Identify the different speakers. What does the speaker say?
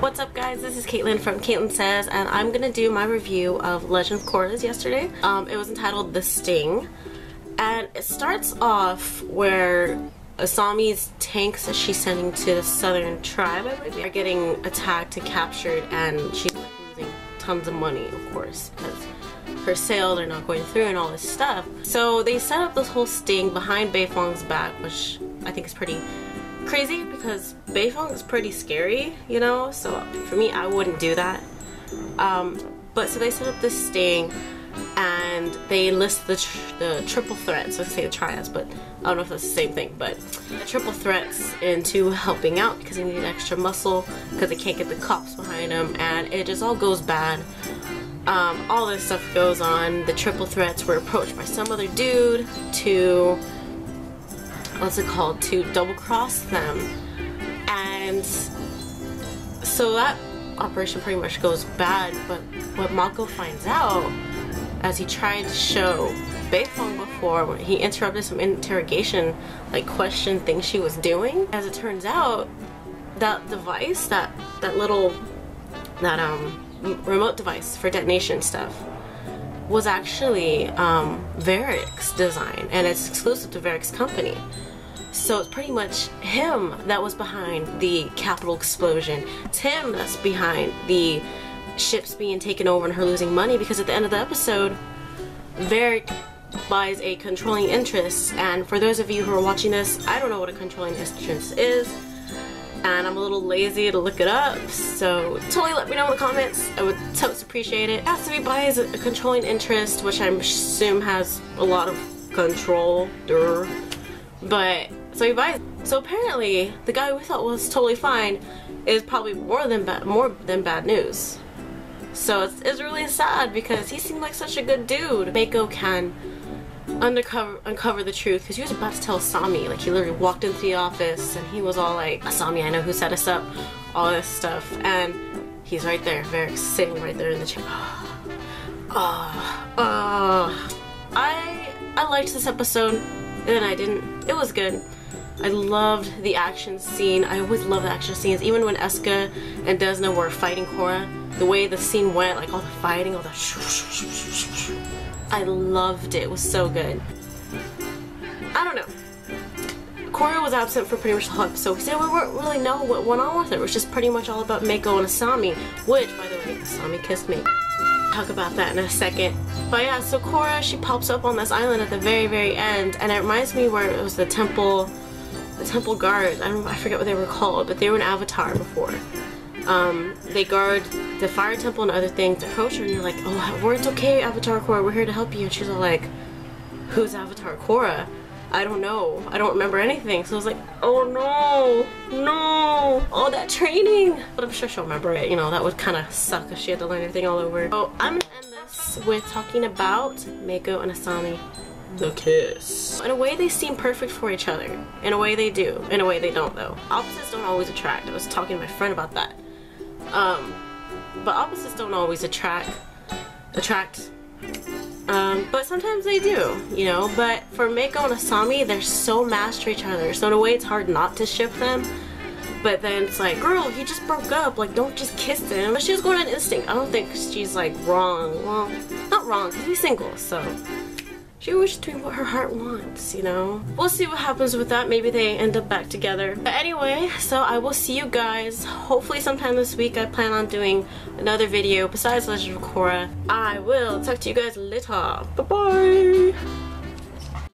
Speaker 1: What's up guys, this is Caitlin from Caitlin Says and I'm gonna do my review of Legend of Korra's yesterday. Um, it was entitled The Sting and it starts off where Asami's tanks that she's sending to the southern tribe are getting attacked and captured and she's losing tons of money of course because her sales are not going through and all this stuff. So they set up this whole sting behind Beifong's back which I think is pretty crazy because Beifong is pretty scary, you know, so for me I wouldn't do that. Um, but so they set up this sting and they list the, tr the triple threats, I say the triads, but I don't know if that's the same thing, but the triple threats into helping out because they need extra muscle because they can't get the cops behind them and it just all goes bad. Um, all this stuff goes on. The triple threats were approached by some other dude to what's it called to double cross them and so that operation pretty much goes bad but what Mako finds out as he tried to show Beifong before when he interrupted some interrogation like questioned things she was doing as it turns out that device that that little that um remote device for detonation stuff was actually um, Varrick's design and it's exclusive to Varrick's company. So it's pretty much him that was behind the capital explosion. It's him that's behind the ships being taken over and her losing money because at the end of the episode, Varrick buys a controlling interest and for those of you who are watching this, I don't know what a controlling interest is and I'm a little lazy to look it up so totally let me know in the comments I would totally appreciate it. After he buys a controlling interest which I assume has a lot of control. But so he buys. So apparently, the guy we thought was totally fine is probably more than bad, more than bad news. So it's, it's really sad because he seemed like such a good dude. Mako can undercover uncover the truth because he was about to tell Asami. Like he literally walked into the office and he was all like, "Asami, I know who set us up," all this stuff, and he's right there, Varrick's sitting right there in the chair. Oh, oh, I I liked this episode, and I didn't. It was good. I loved the action scene. I always love the action scenes. Even when Eska and Desna were fighting Korra, the way the scene went, like all the fighting, all the I loved it. It was so good. I don't know. Korra was absent for pretty much the whole episode. Said we weren't really know what went on with her. It was just pretty much all about Mako and Asami, which, by the way, Asami kissed me. Talk about that in a second. But yeah, so Korra, she pops up on this island at the very, very end, and it reminds me where it was the temple the temple guards. I don't I forget what they were called, but they were an avatar before. Um, they guard the fire temple and other things. Approach her and they're like, "Oh, we're it's okay, Avatar Korra. We're here to help you." And she's all like, "Who's Avatar Korra?" I don't know. I don't remember anything. So I was like, oh no, no, all that training. But I'm sure she'll remember it. You know, that would kind of suck if she had to learn everything all over. So I'm gonna end this with talking about Mako and Asami the kiss. In a way, they seem perfect for each other. In a way, they do. In a way, they don't, though. Opposites don't always attract. I was talking to my friend about that. Um, but opposites don't always attract. Attract. Um, but sometimes they do, you know. But for Mako and Asami, they're so matched to each other. So in a way, it's hard not to ship them. But then it's like, girl, you just broke up. Like, don't just kiss him. But she was going on instinct. I don't think she's like wrong. Well, not wrong, because he's single, so she was doing what her heart wants, you know? We'll see what happens with that. Maybe they end up back together. But anyway, so I will see you guys hopefully sometime this week. I plan on doing another video besides Legend of Korra. I will talk to you guys later. Bye-bye!